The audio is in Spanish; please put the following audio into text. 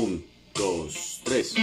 Un, dos, tres.